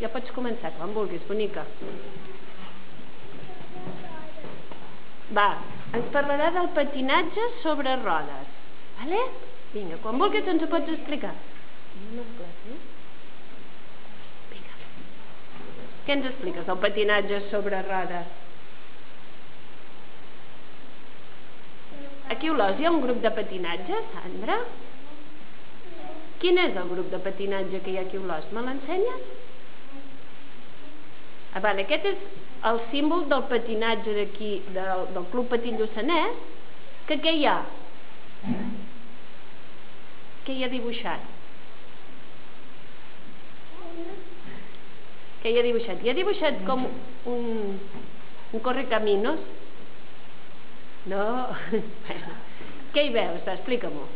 Ja pots començar, quan vulguis, bonica. Va, ens parlarà del patinatge sobre rodes. Vale? Vinga, quan vulguis ens ho pots explicar. Vinga. Què ens expliques del patinatge sobre rodes? Aquí a Olòs hi ha un grup de patinatge, Sandra? Quin és el grup de patinatge que hi ha aquí a Olòs? Me l'ensenyes? Ah, vale, aquest és el símbol del patinatge d'aquí, del, del Club Patín Lluçanès, que què hi ha? Què hi ha dibuixat? Què hi ha dibuixat? Hi ha dibuixat com un, un correcaminos? No? Què hi veus? Explica-m'ho.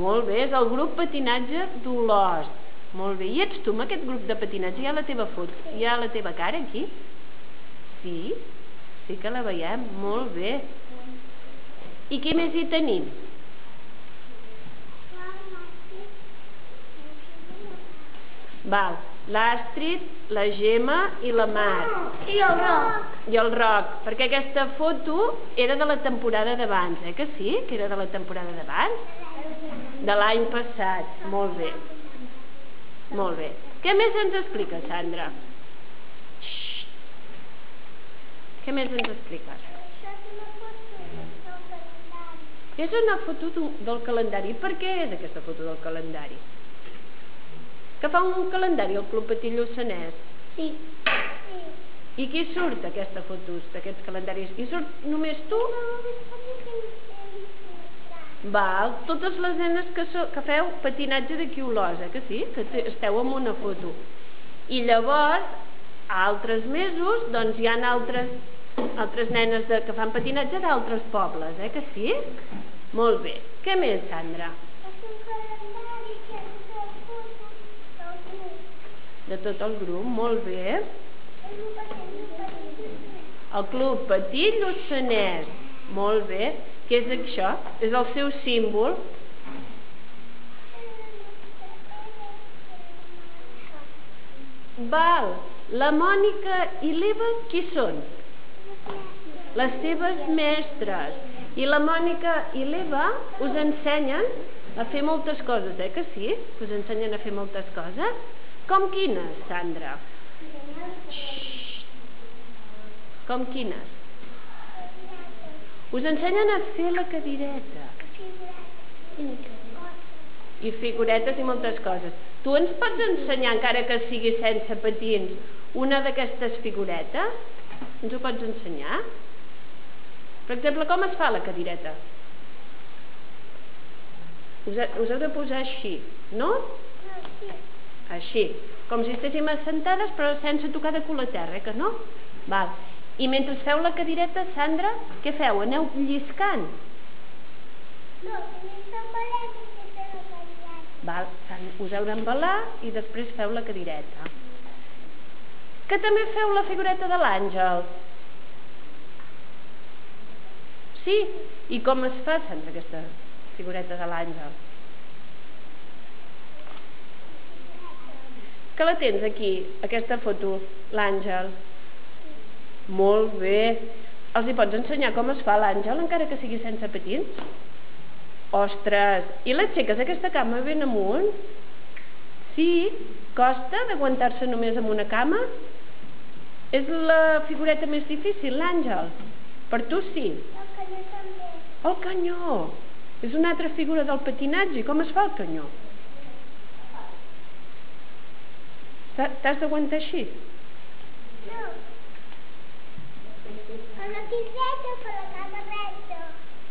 Molt bé, és el grup patinatge d'Olost. Molt bé. I ets tu amb aquest grup de patinatge? Hi ha la teva foto? Hi ha la teva cara aquí? Sí? Sí que la veiem. Molt bé. I què més hi tenim? Val. L'Astrid, la Gemma i la Mar. I el roc. I el Roc. Perquè aquesta foto era de la temporada d'abans, eh que sí? Que era de la temporada d'abans? De l'any passat. Molt bé. Molt bé. Què més ens explica, Sandra? Xxt. Què més ens expliques? És una foto del calendari. Per què és aquesta foto del calendari? Que fa un calendari al Club Patí Lluçanès. Sí. I qui surt aquesta foto d'aquests calendaris? I surt només tu? Val, totes les nenes que, so, que feu patinatge d'aquí a Olòs, eh, que sí? Que te- esteu en una foto. I llavors, altres mesos, doncs hi ha altres, altres nenes de, que fan patinatge d'altres pobles, eh, que sí? Molt bé. Què més, Sandra? De tot el grup, molt bé. El Club Petit Lluçanès, molt bé. Què és això? És el seu símbol. Val, la Mònica i l'Eva qui són? Les seves mestres. I la Mònica i l'Eva us ensenyen a fer moltes coses, eh que sí? Us ensenyen a fer moltes coses? Com quines, Sandra? Xxt. Com quines? Us ensenyen a fer la cadireta i figuretes i moltes coses. Tu ens pots ensenyar, encara que sigui sense patins, una d'aquestes figuretes? Ens ho pots ensenyar? Per exemple, com es fa la cadireta? Us, he- us heu de posar així, no? Així, com si estéssim assentades però sense tocar de cul a terra, eh, que no? Val. I mentre feu la cadireta, Sandra, què feu? Aneu lliscant? Val, San- us heu d'embalar i després feu la cadireta. Que també feu la figureta de l'àngel? Sí? I com es fa, Sandra, aquesta figureta de l'àngel? Que la tens aquí, aquesta foto, l'àngel? Molt bé. Els hi pots ensenyar com es fa l'àngel, encara que sigui sense patins? Ostres, i l'aixeques aquesta cama ben amunt? Sí, costa d'aguantar-se només amb una cama? És la figureta més difícil, l'àngel? Per tu sí. El canyó. És una altra figura del patinatge. Com es fa el canyó? T'ha- T'has d'aguantar així?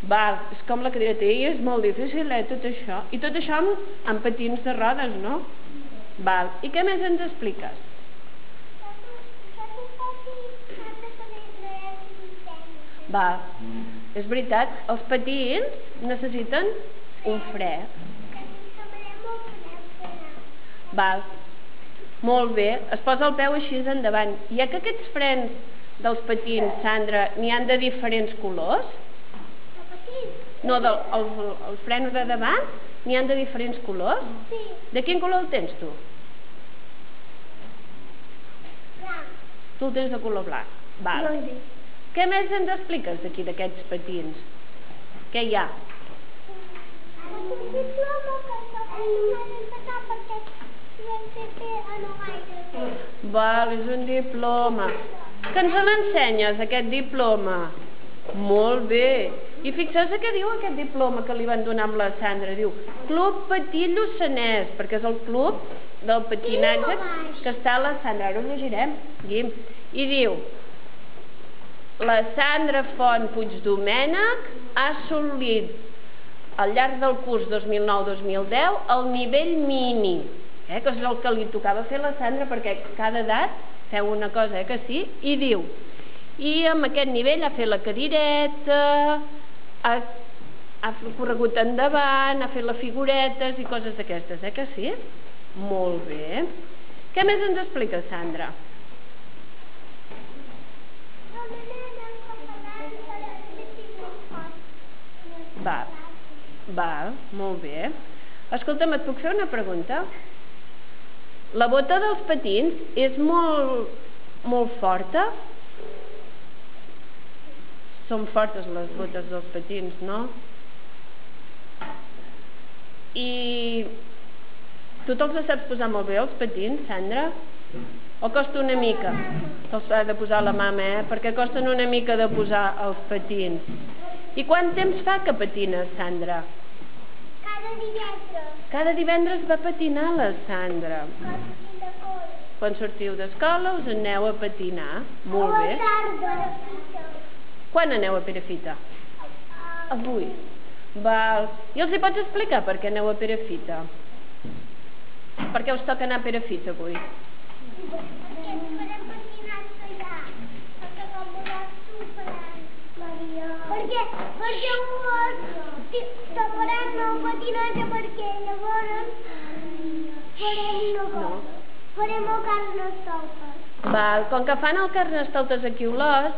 Val, és com la cadireta i és molt difícil, eh, tot això. I tot això amb, amb patins de rodes, no? Val, i què més ens expliques? Val, és veritat, els patins necessiten un fre. Val, molt bé, es posa el peu així endavant. Ha que aquests frens dels patins, Sandra, n'hi han de diferents colors? No, del, el, el fren de davant N'hi han de diferents colors? Sí. De quin color el tens tu? Blanc. Tu el tens de color blanc. Val. Bé. Què més ens expliques d'aquí d'aquests patins? Què hi ha? No. Val, és un diploma. Que ens l'ensenyes, aquest diploma? Molt bé. I fixeu-vos què diu aquest diploma que li van donar amb la Sandra. Diu, Club Patí Lluçanès, perquè és el club del patinatge que està a la Sandra. Ara ho llegirem, Guim. I diu, la Sandra Font Puigdomènec ha assolit al llarg del curs 2009-2010 el nivell mini, eh, que és el que li tocava fer a la Sandra perquè cada edat feu una cosa, que sí, i diu i amb aquest nivell ha fet la cadireta, ha, ha corregut endavant, ha fet les figuretes i coses d'aquestes, eh que sí? Molt bé. Què més ens explica, Sandra? Val, val, molt bé. Escolta'm, et puc fer una pregunta? La bota dels patins és molt, molt forta? Són fortes les botes dels patins, no? I tu te'ls saps posar molt bé, els patins, Sandra? O costa una mica? Te'ls ha de posar la mama, eh? Perquè costen una mica de posar els patins. I quant temps fa que patines, Sandra? Cada divendres. Cada divendres va patinar la Sandra. Quan sortiu d'escola us aneu a patinar. Molt A bé. la tarda. Fita. Quan aneu a Perafita? Avui. Val. I els hi pots explicar per què aneu a Perafita? Per què us toca anar a Perafita avui? Perquè farem patinatge allà. Perquè com volem tu faran, Perquè, perquè ti- farem el patinatge perquè llavors farem una cosa. Farem el carnestoltes. Val. Com que fan el carnestoltes aquí a Olòs,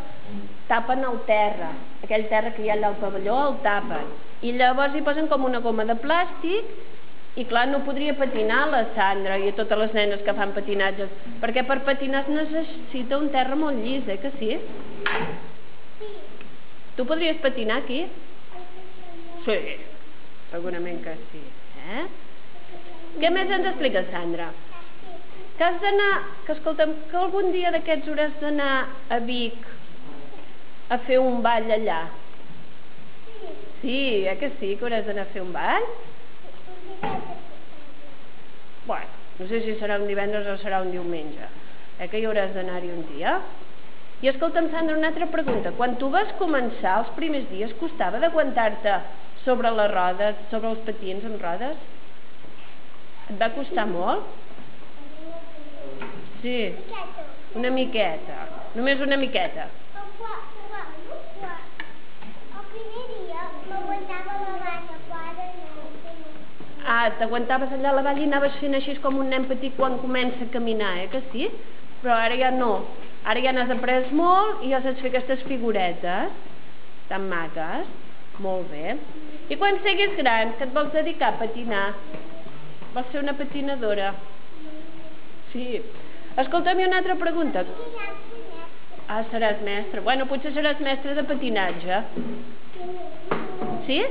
tapen el terra. Aquell terra que hi ha allà al pavelló el tapen. I llavors hi posen com una goma de plàstic i clar, no podria patinar la Sandra i totes les nenes que fan patinatges, perquè per patinar es necessita un terra molt llis, eh, que sí? Sí. Tu podries patinar aquí? Sí, segurament que sí. Eh? Què més ens explica, Sandra? Que has d'anar, que escolta'm, que algun dia d'aquests hauràs d'anar a Vic a fer un ball allà. Sí, eh que sí, que hauràs d'anar a fer un ball? Bueno, no sé si serà un divendres o serà un diumenge. Eh que hi hauràs d'anar-hi un dia? I escolta'm, Sandra, una altra pregunta. Quan tu vas començar, els primers dies, costava d'aguantar-te sobre les rodes, sobre els patins amb rodes? Et va costar molt? Sí, una miqueta. Només una miqueta. Ah, t'aguantaves allà a la vall i anaves fent així com un nen petit quan comença a caminar, eh, que sí? Però ara ja no. Ara ja n'has après molt i ja saps fer aquestes figuretes tan maques. Molt bé. I quan siguis gran, que et vols dedicar a patinar? Vols ser una patinadora? Sí. Escolta'm, i una altra pregunta. Ah, seràs mestre. Bueno, potser seràs mestre de patinatge. Sí?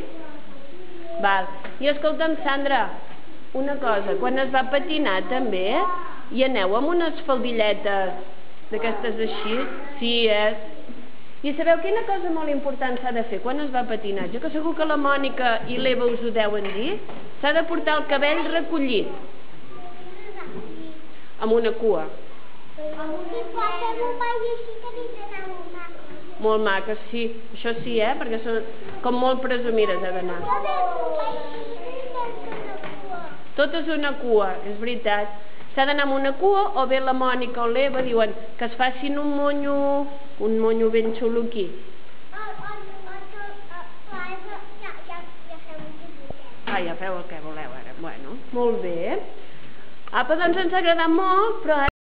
Val. I escolta'm, Sandra, una cosa, quan es va patinar també, hi aneu amb unes faldilletes d'aquestes així? Sí, eh? I sabeu quina cosa molt important s'ha de fer quan es va a patinatge? Que segur que la Mònica i l'Eva us ho deuen dir. S'ha de portar el cabell recollit, amb una cua. Molt maca, sí. Això sí, eh? Perquè són com molt presumides, ha d'anar. Jo veig un ball així sense una cua. Tot és una cua, és veritat. S'ha d'anar amb una cua o bé la Mònica o l'Eva diuen que es facin un monyo, un monyo ben xulo aquí. Ah, ja feu el que voleu ara. Bueno, molt bé. Apa, doncs ens ha agradat molt, però